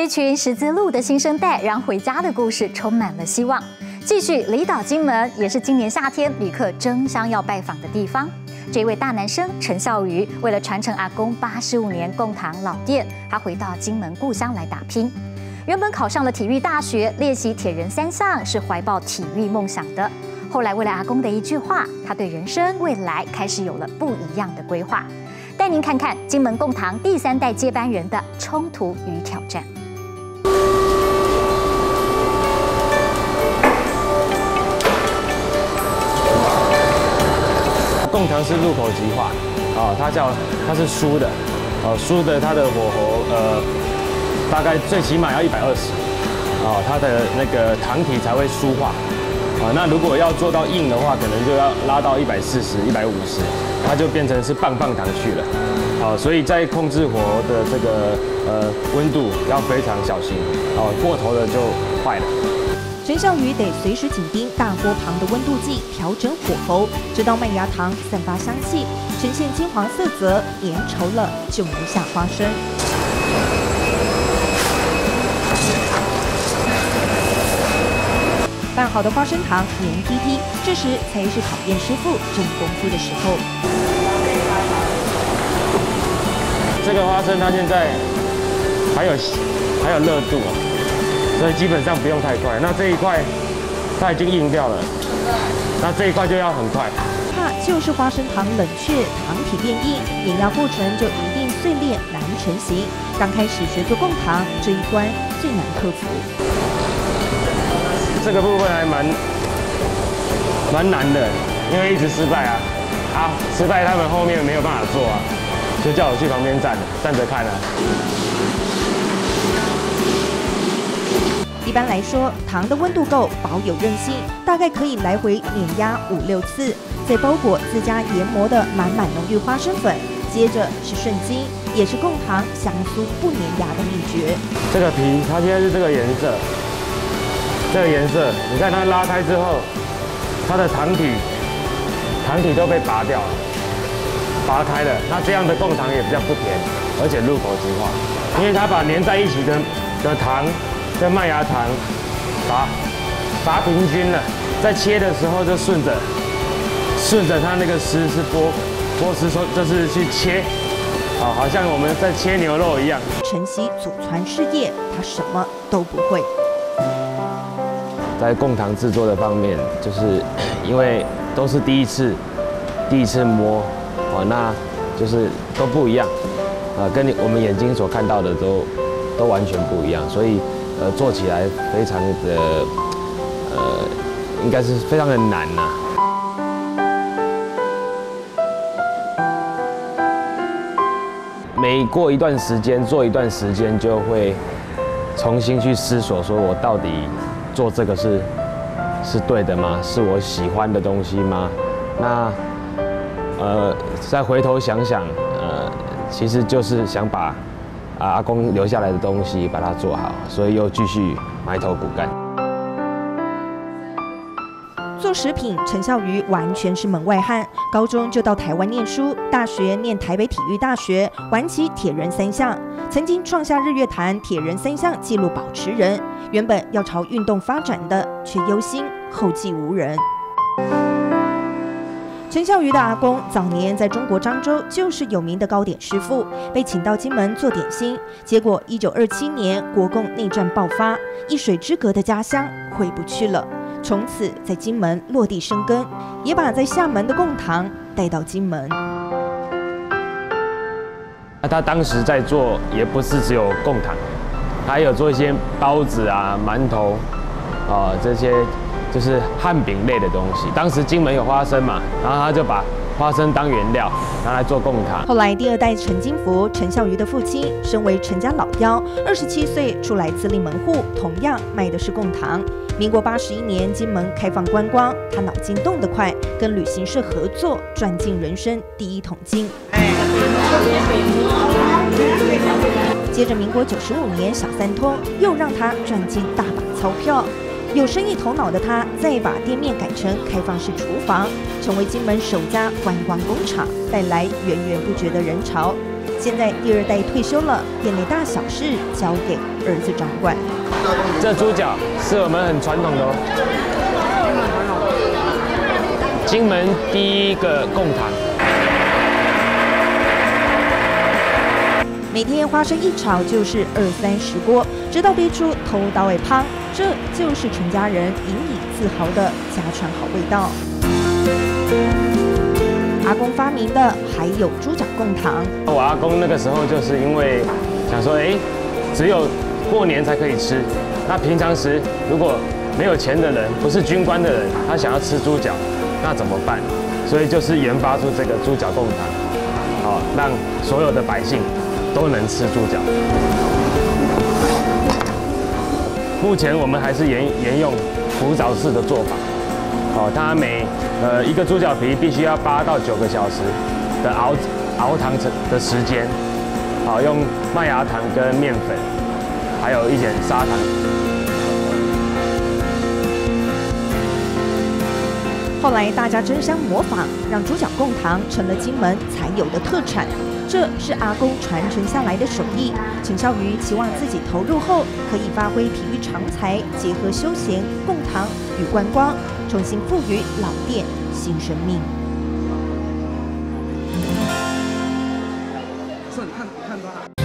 这群十字路的新生代，让回家的故事充满了希望。继续离岛金门，也是今年夏天旅客争相要拜访的地方。这位大男生陈孝瑜，为了传承阿公八十五年贡堂老店，他回到金门故乡来打拼。原本考上了体育大学，练习铁人三项，是怀抱体育梦想的。后来为了阿公的一句话，他对人生未来开始有了不一样的规划。带您看看金门贡堂第三代接班人的冲突与挑战。贡堂是入口即化，啊，它叫它是酥的，啊，酥的它的火候呃，大概最起码要一百二十，啊，它的那个糖体才会酥化，啊，那如果要做到硬的话，可能就要拉到一百四十、一百五十，它就变成是棒棒糖去了，好，所以在控制火的这个呃温度要非常小心，哦，过头了就坏了。陈孝宇得随时紧盯大锅旁的温度计，调整火候，直到麦芽糖散发香气，呈现金黄色泽，粘稠了就能下花生。拌好的花生糖黏滴滴，这时才是考验师傅真功夫的时候。这个花生它现在还有还有热度啊。所以基本上不用太快，那这一块它已经硬掉了，那这一块就要很快。怕就是花生糖冷却，糖体变硬，碾压过程就一定碎裂难成型。刚开始学做贡糖，这一关最难克服。这个部分还蛮蛮难的，因为一直失败啊，啊，失败他们后面没有办法做啊，就叫我去旁边站站着看啊。一般来说，糖的温度够，保有韧性，大概可以来回碾压五六次，再包裹自家研磨的满满浓郁花生粉，接着是顺筋，也是贡糖香酥不粘牙的秘诀。这个皮它现在是这个颜色，这个颜色，你看它拉开之后，它的糖体糖体都被拔掉了，拔开了，那这样的贡糖也比较不甜，而且入口即化，因为它把粘在一起的的糖。这麦芽糖拔拔平均了，在切的时候就顺着顺着它那个丝是剥剥丝说就是去切，啊，好像我们在切牛肉一样。晨曦祖传事业，他什么都不会。在贡糖制作的方面，就是因为都是第一次第一次摸，哦，那就是都不一样，啊，跟你我们眼睛所看到的都都完全不一样，所以。呃，做起来非常的，呃，应该是非常的难呐。每过一段时间，做一段时间，就会重新去思索，说我到底做这个是是对的吗？是我喜欢的东西吗？那，呃，再回头想想，呃，其实就是想把。啊，阿公留下来的东西，把它做好，所以又继续埋头苦干。做食品，陈孝瑜完全是门外汉。高中就到台湾念书，大学念台北体育大学，玩起铁人三项，曾经创下日月潭铁人三项纪录保持人。原本要朝运动发展的，却忧心后继无人。陈孝瑜的阿公早年在中国漳州就是有名的糕点师傅，被请到金门做点心。结果一九二七年国共内战爆发，一水之隔的家乡回不去了，从此在金门落地生根，也把在厦门的贡糖带到金门。那他当时在做，也不是只有贡糖，还有做一些包子啊、馒头啊这些。就是汉饼类的东西。当时金门有花生嘛，然后他就把花生当原料拿来做贡糖。后来第二代陈金福、陈孝瑜的父亲，身为陈家老幺，二十七岁出来自立门户，同样卖的是贡糖。民国八十一年金门开放观光，他脑筋动得快，跟旅行社合作，赚进人生第一桶金。接着民国九十五年小三通，又让他赚进大把钞票。有生意头脑的他，再把店面改成开放式厨房，成为金门首家观光工厂，带来源源不绝的人潮。现在第二代退休了，店内大小事交给儿子掌管。这猪脚是我们很传统的哦，金门第一个贡糖。每天花生一炒就是二三十锅，直到逼出头刀尾汤，这就是全家人引以自豪的家传好味道。阿公发明的还有猪脚贡糖。我阿公那个时候就是因为想说，哎，只有过年才可以吃，那平常时如果没有钱的人，不是军官的人，他想要吃猪脚，那怎么办？所以就是研发出这个猪脚贡糖，好让所有的百姓。都能吃猪脚。目前我们还是沿沿用古早式的做法，哦，它每呃一个猪脚皮必须要八到九个小时的熬熬糖的时间，好用麦芽糖跟面粉，还有一点砂糖。后来大家争相模仿，让猪脚贡糖成了金门才有的特产。这是阿公传承下来的手艺。秦孝瑜期望自己投入后，可以发挥体育长才，结合休闲、共堂与观光，重新赋予老店新生命。看，看吧。